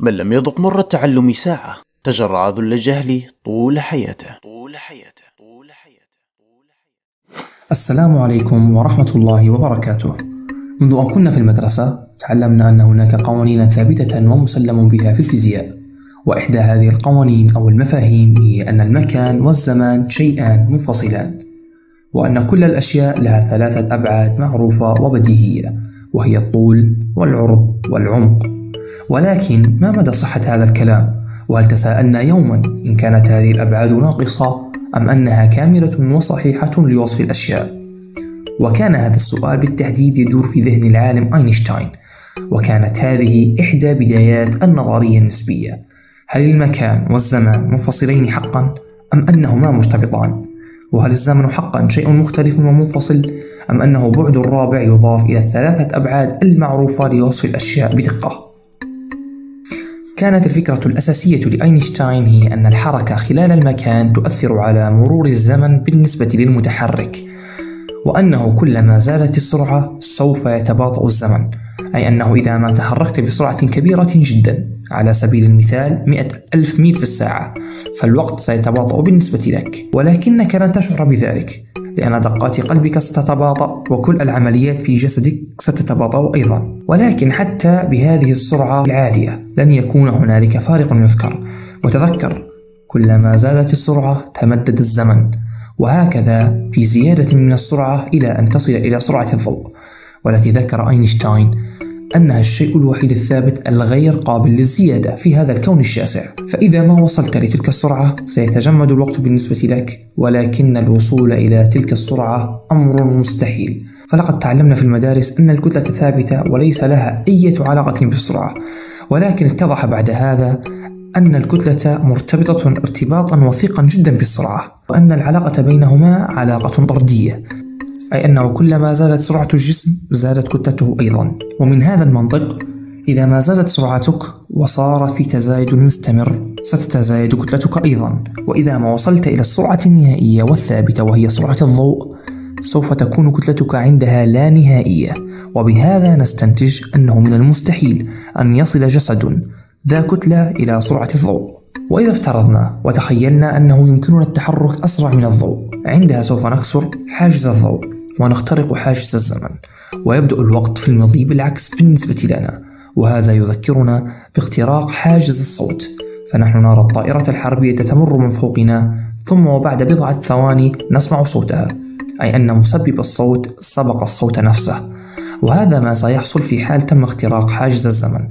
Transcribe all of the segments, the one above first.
من لم يذق مر التعلم ساعة تجرع ذل الجهل طول حياته. طول حياته. طول حياته. السلام عليكم ورحمة الله وبركاته. منذ أن كنا في المدرسة تعلمنا أن هناك قوانين ثابتة ومسلم بها في الفيزياء. وإحدى هذه القوانين أو المفاهيم هي أن المكان والزمان شيئان منفصلان وأن كل الأشياء لها ثلاثة أبعاد معروفة وبديهية وهي الطول والعرض والعمق. ولكن ما مدى صحة هذا الكلام؟ وهل تساءلنا يوما إن كانت هذه الأبعاد ناقصة أم أنها كاملة وصحيحة لوصف الأشياء؟ وكان هذا السؤال بالتحديد يدور في ذهن العالم أينشتاين وكانت هذه إحدى بدايات النظرية النسبية هل المكان والزمان منفصلين حقا أم أنهما مرتبطان؟ وهل الزمن حقا شيء مختلف ومنفصل أم أنه بعد رابع يضاف إلى الثلاثة أبعاد المعروفة لوصف الأشياء بدقة؟ كانت الفكرة الأساسية لأينشتاين هي أن الحركة خلال المكان تؤثر على مرور الزمن بالنسبة للمتحرك وأنه كلما زادت السرعة سوف يتباطأ الزمن أي أنه إذا ما تحركت بسرعة كبيرة جدا على سبيل المثال مئة ألف ميل في الساعة فالوقت سيتباطأ بالنسبة لك ولكنك لن تشعر بذلك. لأن دقات قلبك ستتباطأ وكل العمليات في جسدك ستتباطأ أيضا. ولكن حتى بهذه السرعة العالية لن يكون هنالك فارق يذكر. وتذكر كلما زادت السرعة تمدد الزمن. وهكذا في زيادة من السرعة إلى أن تصل إلى سرعة الضوء. والتي ذكر أينشتاين أنها الشيء الوحيد الثابت الغير قابل للزيادة في هذا الكون الشاسع. فإذا ما وصلت لتلك السرعة سيتجمد الوقت بالنسبة لك ولكن الوصول إلى تلك السرعة أمر مستحيل. فلقد تعلمنا في المدارس أن الكتلة ثابتة وليس لها أي علاقة بالسرعة. ولكن اتضح بعد هذا أن الكتلة مرتبطة ارتباطا وثيقا جدا بالسرعة وأن العلاقة بينهما علاقة طردية. أي أنه كلما زادت سرعة الجسم زادت كتلته أيضا. ومن هذا المنطق إذا ما زادت سرعتك وصارت في تزايد مستمر ستتزايد كتلتك أيضا. وإذا ما وصلت إلى السرعة النهائية والثابتة وهي سرعة الضوء سوف تكون كتلتك عندها لا نهائية. وبهذا نستنتج أنه من المستحيل أن يصل جسد ذا كتلة إلى سرعة الضوء. وإذا افترضنا وتخيلنا أنه يمكننا التحرك أسرع من الضوء عندها سوف نكسر حاجز الضوء ونخترق حاجز الزمن. ويبدأ الوقت في المضي بالعكس بالنسبة لنا وهذا يذكرنا باختراق حاجز الصوت. فنحن نرى الطائرة الحربية تمر من فوقنا ثم وبعد بضعة ثواني نسمع صوتها أي أن مسبب الصوت سبق الصوت نفسه. وهذا ما سيحصل في حال تم اختراق حاجز الزمن.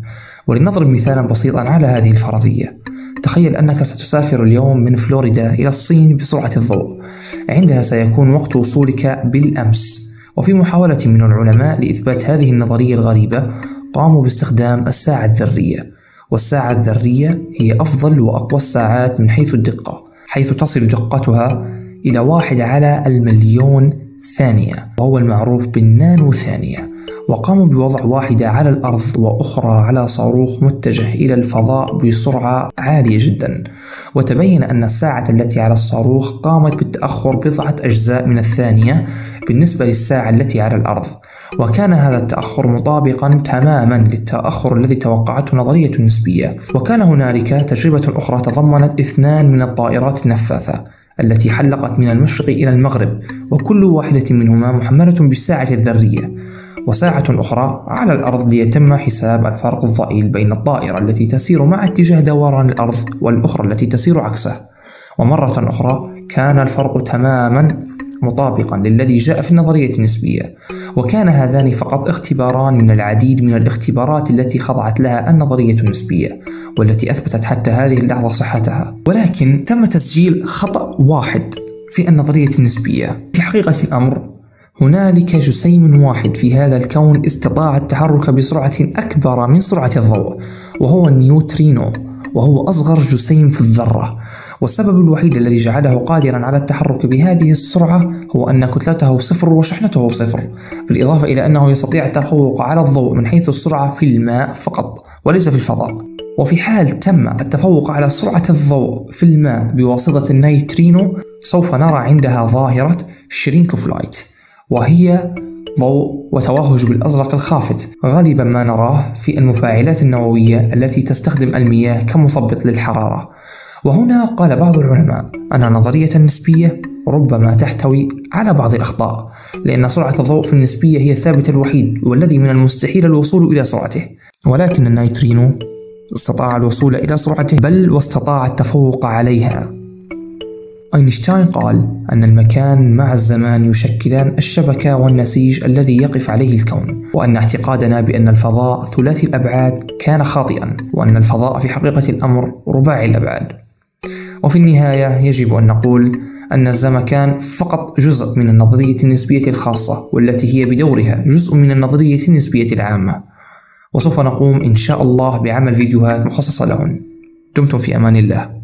ولنضرب مثالا بسيطا على هذه الفرضية. تخيل أنك ستسافر اليوم من فلوريدا إلى الصين بسرعة الضوء. عندها سيكون وقت وصولك بالأمس. وفي محاولة من العلماء لإثبات هذه النظرية الغريبة قاموا باستخدام الساعة الذرية. والساعة الذرية هي أفضل وأقوى الساعات من حيث الدقة حيث تصل دقتها إلى واحد على المليون ثانية. وهو المعروف بالنانو ثانية وقاموا بوضع واحدة على الأرض وأخرى على صاروخ متجه إلى الفضاء بسرعة عالية جدا. وتبين أن الساعة التي على الصاروخ قامت بالتأخر بضعة أجزاء من الثانية بالنسبة للساعة التي على الأرض. وكان هذا التأخر مطابقا تماما للتأخر الذي توقعته نظرية النسبية وكان هنالك تجربة أخرى تضمنت اثنان من الطائرات النفاثة التي حلقت من المشرق إلى المغرب وكل واحدة منهما محملة بالساعة الذرية. وساعة أخرى على الأرض ليتم حساب الفرق الضئيل بين الطائرة التي تسير مع اتجاه دوران الأرض والأخرى التي تسير عكسه. ومرة أخرى كان الفرق تماما مطابقا للذي جاء في النظرية النسبية. وكان هذان فقط اختباران من العديد من الاختبارات التي خضعت لها النظرية النسبية والتي أثبتت حتى هذه اللحظة صحتها. ولكن تم تسجيل خطأ واحد في النظرية النسبية. في حقيقة الأمر هنالك جسيم واحد في هذا الكون استطاع التحرك بسرعة أكبر من سرعة الضوء وهو النيوترينو وهو أصغر جسيم في الذرة. والسبب الوحيد الذي جعله قادرا على التحرك بهذه السرعة هو أن كتلته صفر وشحنته صفر بالإضافة إلى أنه يستطيع التفوق على الضوء من حيث السرعة في الماء فقط وليس في الفضاء. وفي حال تم التفوق على سرعة الضوء في الماء بواسطة النيترينو سوف نرى عندها ظاهرة شيرنكوف light وهي ضوء وتوهج بالأزرق الخافت. غالبا ما نراه في المفاعلات النووية التي تستخدم المياه كمثبط للحرارة. وهنا قال بعض العلماء أن نظرية النسبية ربما تحتوي على بعض الأخطاء لأن سرعة الضوء في النسبية هي الثابت الوحيد والذي من المستحيل الوصول إلى سرعته. ولكن النيترينو استطاع الوصول إلى سرعته بل واستطاع التفوق عليها. أينشتاين قال أن المكان مع الزمان يشكلان الشبكة والنسيج الذي يقف عليه الكون وأن اعتقادنا بأن الفضاء ثلاثي الأبعاد كان خاطئا وأن الفضاء في حقيقة الأمر رباعي الأبعاد. وفي النهاية يجب أن نقول أن الزمكان فقط جزء من النظرية النسبية الخاصة والتي هي بدورها جزء من النظرية النسبية العامة. وسوف نقوم إن شاء الله بعمل فيديوهات مخصصة لهن. دمتم في أمان الله.